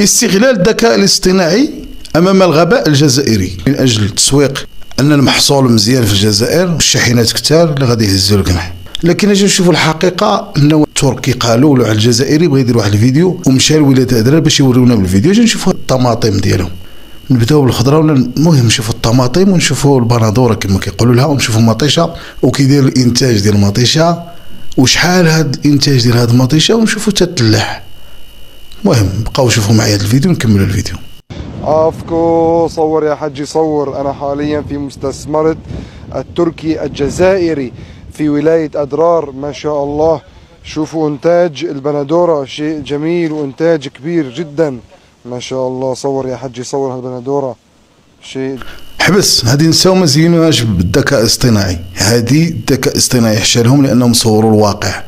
استغلال الذكاء الاصطناعي أمام الغباء الجزائري. من أجل التسويق أن المحصول مزيان في الجزائر والشاحنات كثار اللي غادي يهزوا القمح لكن أجي نشوفوا الحقيقة انه التركي قالوا ولو على الجزائري بغى يدير واحد الفيديو ومشى لولايه أدرار باش يوريونا بالفيديو. أجي نشوفوا الطماطم ديالهم. نبداو بالخضرة ولا المهم نشوفوا الطماطم ونشوفوا البندورة كما كيقولوا لها ونشوفوا المطيشه وكيدير الإنتاج ديال المطيشه وشحال هاد الإنتاج ديال هاد المطيشه ونشوفوا حتى التلاح. المهم بقاو شوفوا معايا الفيديو نكملوا الفيديو. عفكو صور يا حجي صور. أنا حاليا في مستثمرة التركي الجزائري في ولاية أدرار ما شاء الله. شوفوا إنتاج البندورة شيء جميل وإنتاج كبير جدا. ما شاء الله صور يا حجي صور هالبندورة. شيء حبس هذه نساو ما زينوهاش بالذكاء الاصطناعي. هذه الذكاء الاصطناعي حشالهم لأنهم صوروا الواقع.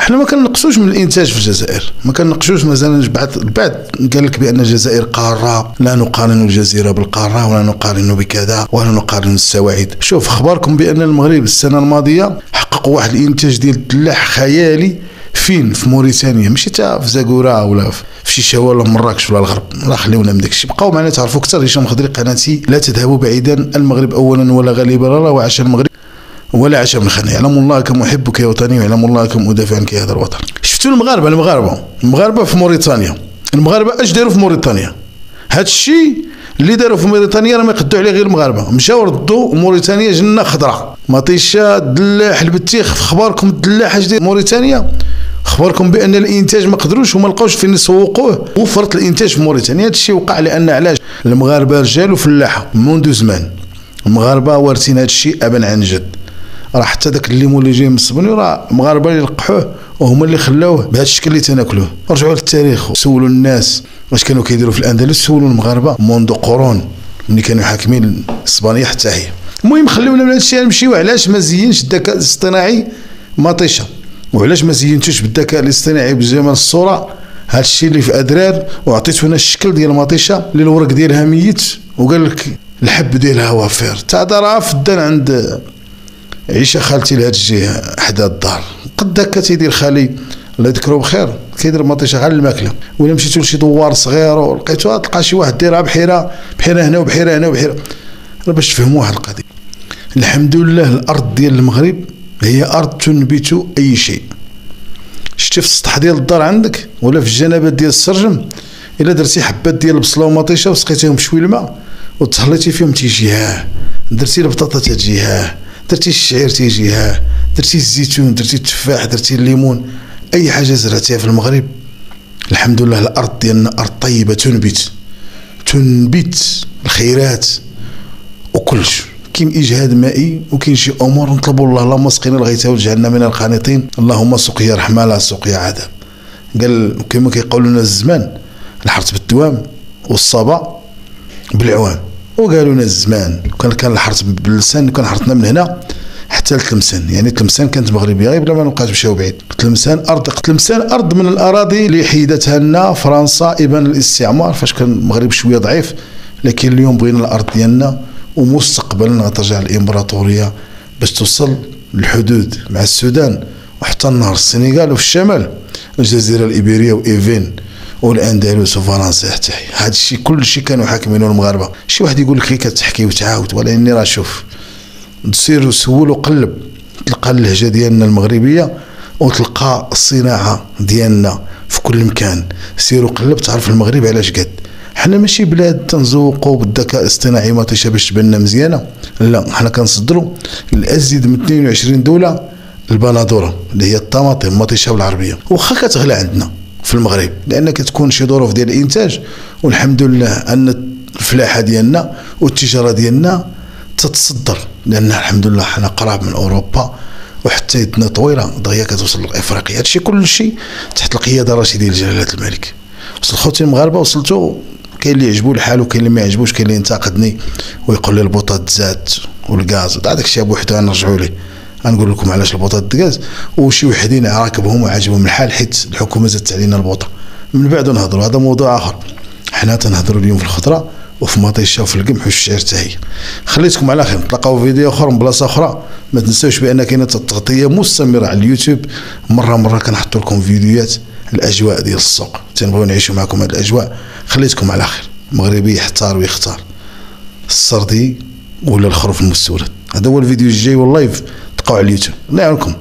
إحنا ما كنقصوش من الإنتاج في الجزائر. ما كنقصوش مازال بعد بعد قال لك بأن الجزائر قارة. لا نقارن الجزيرة بالقارة ولا نقارن بكذا ولا نقارن السواعد شوف اخباركم بأن المغرب السنة الماضية حققوا واحد الإنتاج ديال الدلاح خيالي فين؟ في موريتانيا. ماشي تا في زاكورا ولا في شي شوا ولا مراكش ولا الغرب. راه خليونا من داكشي. بقاو معنا تعرفوا أكثر هشام خضري قناتي لا تذهبوا بعيدا. المغرب اولا ولا غالبا لا وعشان المغرب. ولا عشاء من خنا يعلم الله كم أحبك يا وطني ويعلم الله كم ادافع عنك يا هذا الوطن. شفتوا المغاربة؟ المغاربة. المغاربة في موريتانيا. المغاربة أش داروا في موريتانيا؟ هذا الشيء اللي داروا في موريتانيا راه ما يقدوا عليه غير المغاربة. مشاو ردوا موريتانيا جنة خضراء. مطيشة دلاح البتيخ في اخباركم الدلاح اش داير موريتانيا؟ اخباركم بأن الإنتاج ما قدروش وما لقاوش فين يسوقوه. وفرط الإنتاج في موريتانيا. هذا الشيء وقع لأن علاش؟ المغاربة رجال وفلاحه منذ زمان. المغاربة وارثين هذا الشيء أبا عن جد. راه حتى داك الليمون اللي جاي من السبني راه مغاربة اللي لقحوه وهما اللي خلاوه بهذا الشكل اللي تناكلوه. رجعوا للتاريخ سولوا الناس واش كانوا كيديروا في الأندلس سولوا المغاربة منذ قرون ملي كانوا حاكمين اسبانيا حتى هي. المهم خليونا من هذا الشيء نمشيو علاش ما زينش الذكاء الاصطناعي مطيشة؟ وعلاش ما زينتوش بالذكاء الاصطناعي بجمال الصورة؟ هذا الشيء اللي في أدرار وعطيتو هنا الشكل ديال المطيشه اللي الورق ديالها ميت وقال لك الحب ديالها وافر. تاع راه فدان عند عيشه خالتي لهاد الجهة حدا الدار. قد هكا تيدير خالي الله يذكرو بخير كيدير مطيشه غير الماكلة. ولا مشيتو لشي دوار صغير ولقيتو تلقى شي واحد دايرها بحيرة بحيرة هنا وبحيرة هنا وبحيرة. باش تفهموا واحد القضية. الحمد لله الأرض ديال المغرب هي أرض تنبت أي شيء. شتي في السطح ديال الدار عندك ولا في الجنبات ديال السرجم؟ إلا درتي حبات ديال البصله ومطيشة وسقيتيهم بشوي الماء وتهليتي فيهم تيجي ها درتي البطاطا تجي ها درتي الشعير تيجي ها درتي الزيتون درتي التفاح درتي الليمون أي حاجة زرعتيها في المغرب الحمد لله الأرض ديالنا أرض طيبة تنبت تنبت الخيرات وكلش. كاين إجهاد مائي وكاين شي أمور نطلبوا الله اللهم اسقنا الغيث وجعلنا من القانطين. اللهم سقيا رحمة لا سقيا عذاب. قال كما كيقولوا لنا الزمان الحرث بالدوام والصبا بالعوام. وقالوا لنا الزمان كان كان الحرث باللسان كان حرثنا من هنا حتى لتلمسان. يعني تلمسان كانت مغربية غير بلا ما نبقاش نمشيو بعيد. تلمسان ارض تلمسان أرض من الأراضي اللي حيدتها لنا فرنسا إبان الاستعمار. فاش كان المغرب شوية ضعيف لكن اليوم بغينا الأرض ديالنا ومستقبلا غترجع الامبراطوريه باش توصل للحدود مع السودان. وحتى النهر السنغال وفي الشمال الجزيرة الإيبيرية وإيفين. والاندلس وفرنسا حتى هي هذا الشيء كل شيء كانوا حاكمينه المغاربة. شي واحد يقول لك غير كتحكي وتعاود ولا إني راه شوف تسير وسول وقلب. تلقى اللهجة ديالنا المغربية وتلقى الصناعة ديالنا في كل مكان. سير وقلب تعرف المغرب علاش قد؟ حنا ماشي بلاد تنزوقوا بالذكاء الاصطناعي ما باش تبان مزيانة. لا حنا كنصدروا الأزيد من 22 دولة البندورة اللي هي الطماطم مطيشه بالعربيه واخا كتغلى عندنا. في المغرب لأن كتكون شي ظروف ديال الإنتاج والحمد لله أن الفلاحة ديالنا والتجارة ديالنا تتصدر لأن الحمد لله حنا قراب من أوروبا وحتى يدنا طويلة دغيا كتوصل لافريقيا هادشي كل شيء تحت القيادة الرشيديه لجلاله الملك. وصل خوتي المغاربة وصلتوا كاين اللي يعجبو الحال وكاين اللي ما يعجبوش كاين اللي ينتقدني ويقول لي البوطات زات والغاز هذاك الشيء بوحدو غنرجعوا ليه. غنقول لكم علاش البوطة الدكاز وشي وحدين راكبهم وعاجبهم الحال حيت الحكومة زادت علينا البوطة. من بعد نهضروا هذا موضوع آخر. حنا تنهضروا اليوم في الخضره وفي مطيشة وفي القمح والشعير تاعي خليتكم على خير. نتلاقاو فيديو أخر من بلاصة أخرى. ما تنساوش بأن كاينة التغطيه مستمرة على اليوتيوب. مرة مرة كنحط لكم فيديوهات الأجواء ديال السوق. تنبغيو نعيشوا معكم هذه الأجواء. خليتكم على خير. المغربي يحتار ويختار. السردي ولا الخروف المستورد. هذا هو الفيديو الجاي واللايف تلقاو على اليوتيوب الله يعاونكم